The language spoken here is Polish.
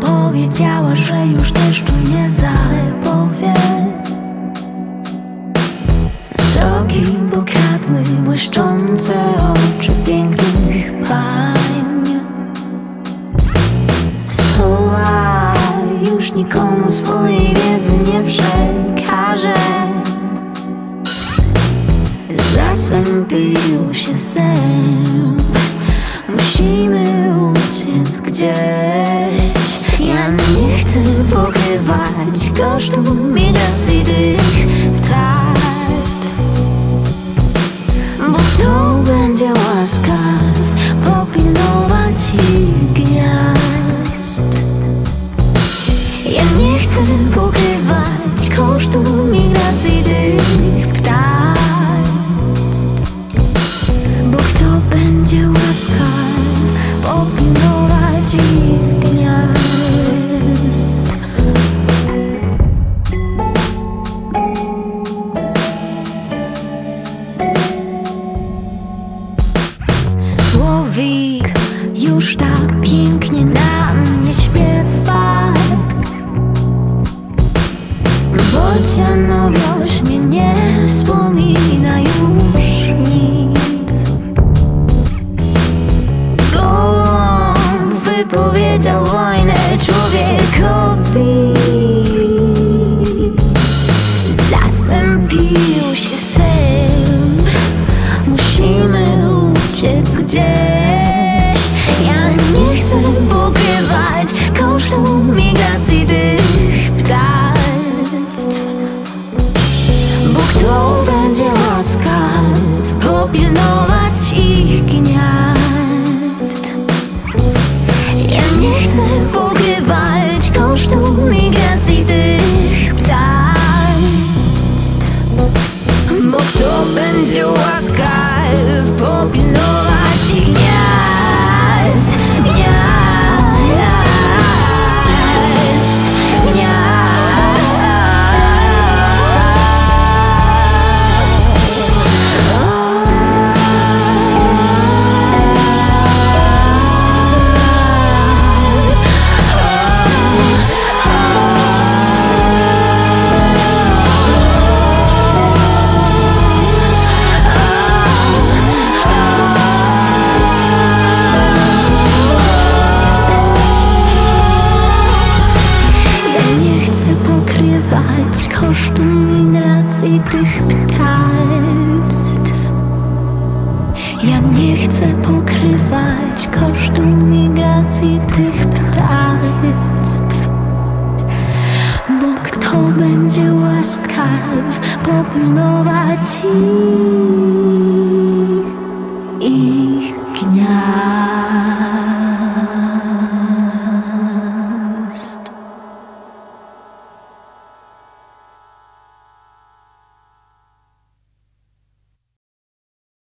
Powiedziała, że już deszczu nie zapowie. Srogi pokadły błyszczące oczy pięknych nikomu swojej wiedzy nie przekaże Zasępił się sen Musimy uciec gdzieś. Ja nie chcę pokrywać kosztu migracji tych ptactw Słowik już tak pięknie na mnie śpiewa. Bocianowośnie nie wspomina wypowiedział wojnę człowiekowi. Zasępił się sęp. Musimy uciec gdzieś. Ja nie chcę pokrywać kosztu migracji tych ptactw. Bo kto będzie łaskaw popilnować będzie migracji tych ptactw. Ja nie chcę pokrywać kosztu migracji tych ptactw. Bo kto będzie łaskaw popilnować ich